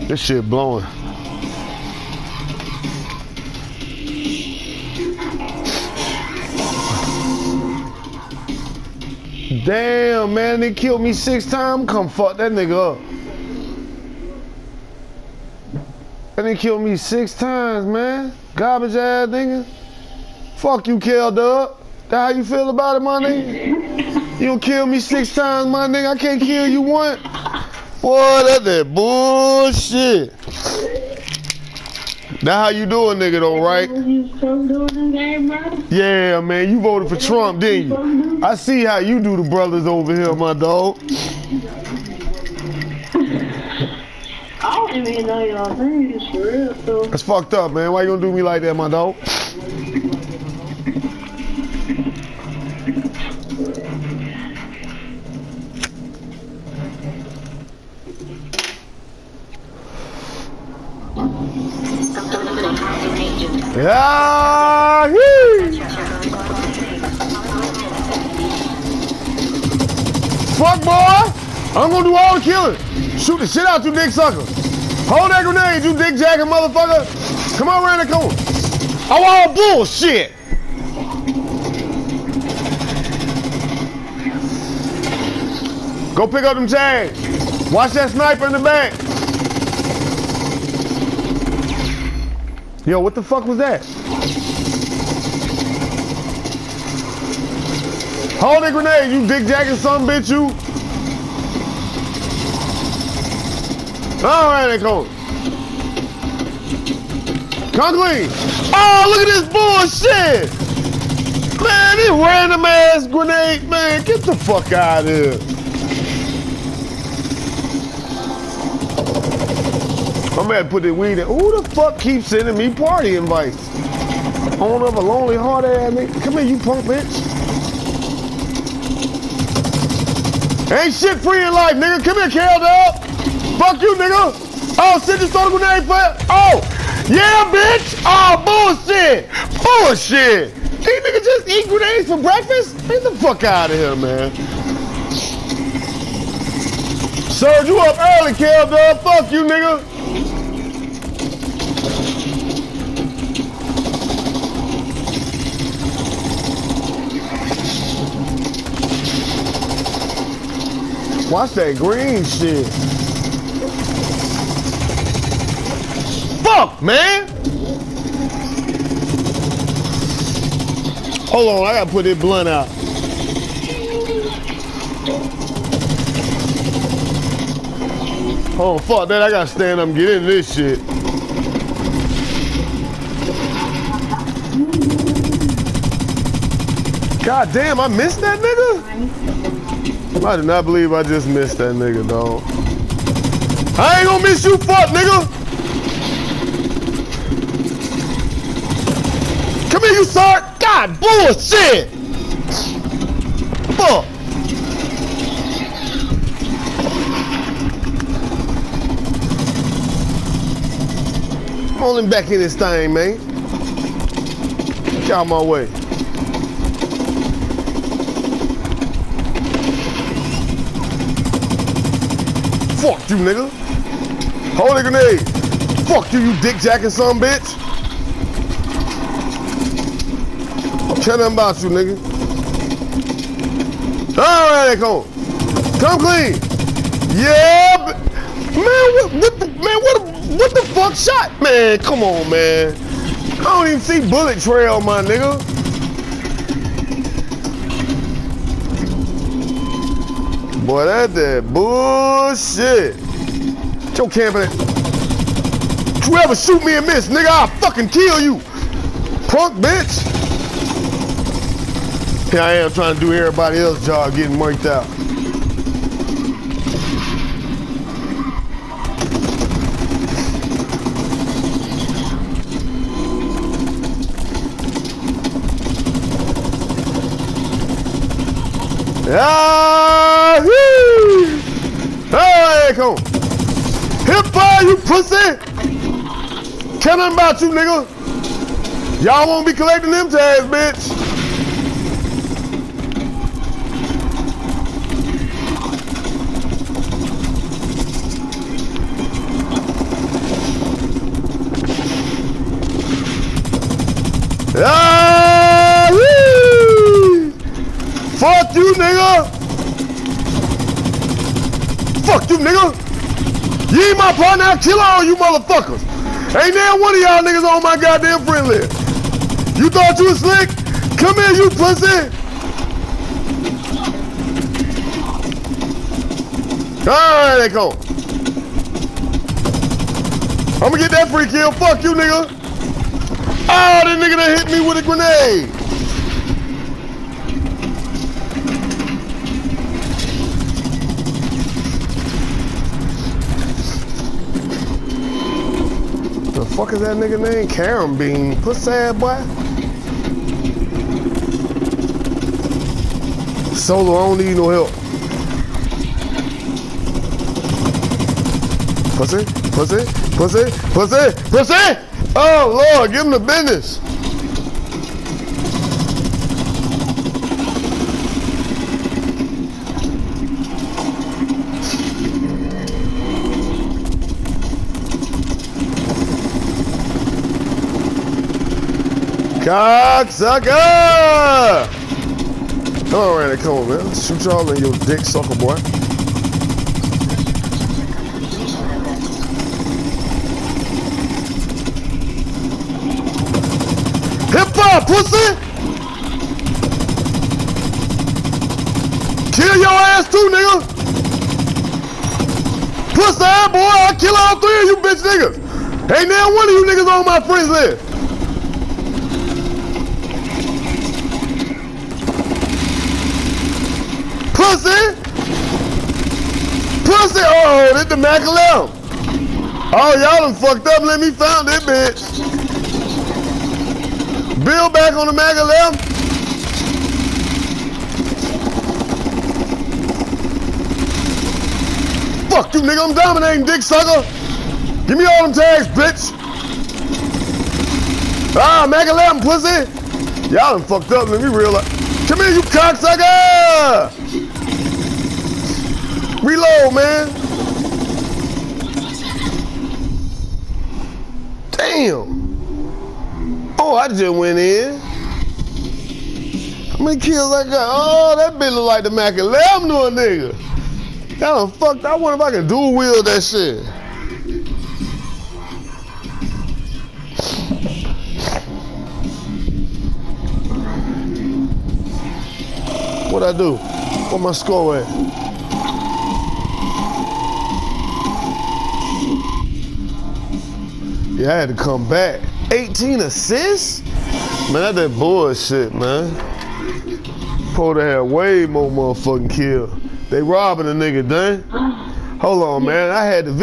This shit blowing. Damn, man, they killed me six times. Come fuck that nigga up. And they killed me six times, man. Garbage ass nigga. Fuck you, Kel Dub. That how you feel about it, my nigga? You kill me six times, my nigga. I can't kill you one. Boy, that that bullshit. Now how you doing, nigga, though, right? Yeah, man, you voted for Trump, didn't you? I see how you do the brothers over here, my dog. I don't even know y'all names for real, so. That's fucked up, man. Why you gonna do me like that, my dog? Yeah. Fuck boy! I'm gonna do all the killing. Shoot the shit out you dick sucker. Hold that grenade, you dick jacking motherfucker. Come on around the corner. Oh, all bullshit. Go pick up them tags. Watch that sniper in the back. Yo, what the fuck was that? Hold that grenade, you dick jacking some bitch, you. All right, they come. Come clean. Oh, look at this bullshit. Man, this random ass grenade, man, get the fuck out of here. I'm gonna put the weed in. Who the fuck keeps sending me party invites? Owner of a lonely heart ass nigga. Come here, you punk bitch. Ain't shit free in life, nigga. Come here, Kel Dub. Fuck you, nigga. Oh, send this throw grenade for Oh, yeah, bitch. Oh, bullshit. Bullshit. These niggas just eat grenades for breakfast? Get the fuck out of here, man. Served you up early, Kel Dub. Fuck you, nigga. Watch that green shit. Fuck, man. Hold on, I gotta put this blunt out. Oh, fuck that. I gotta stand up and get into this shit. God damn, I missed that nigga? I did not believe I just missed that nigga, dog. I ain't gonna miss you, fuck, nigga! Come here, you sir! God, bullshit! Fuck! Come on back in this thing, man. Get out my way. Fuck you, nigga. Hold a grenade. Fuck you, you dick jacking son bitch. Tell them about you, nigga. All right, come Come clean. Yeah, man, what, what the, man, what, what the fuck shot? Man, come on, man. I don't even see bullet trail, my nigga. Boy, that that bullshit. Get your camping. You ever shoot me and miss, nigga, I'll fucking kill you. Punk bitch. Here I am trying to do everybody else's job getting worked out. Ah! back home. Hip you pussy! Tell them about you, nigga. Y'all won't be collecting them tags, bitch. Ah! Fuck you, nigga! You nigga, you ain't my partner, I'll kill all you motherfuckers. Ain't there one of y'all niggas on my goddamn friend list. You thought you was slick? Come here, you pussy. Alright, they go. I'm gonna get that free kill. Fuck you, nigga. Oh, that nigga that hit me with a grenade. Fuck is that nigga name? Karen Bean. Pussy ass boy. Solo, I don't need no help. Pussy, pussy, pussy, pussy, pussy! Oh Lord, give him the business. Cocksucker! On, Randy, come on, man. Shoot y'all in your dick sucker, boy. Hip hop, pussy! Kill your ass too, nigga! Pussy ass boy, I'll kill all three of you bitch niggas! Ain't now one of you niggas on my friends list! Pussy! Pussy! Oh, this the Mac 11. Oh, y'all done fucked up. Let me find this bitch. Bill back on the Mac 11. Fuck you, nigga. I'm dominating, dick sucker. Give me all them tags, bitch. Ah, Mac 11, pussy. Y'all done fucked up. Let me realize. Come here, you cocksucker! Reload, man. Damn. Oh, I just went in. How many kills I got? Oh, that bitch look like the Mac 11 to a nigga. That done fucked. I wonder if I can dual wield that shit. What I do? What my score at? Yeah, I had to come back. 18 assists? Man, that that bullshit, man. Supposed to have way more motherfucking kill. They robbing a nigga, done. Hold on, man. I had the video.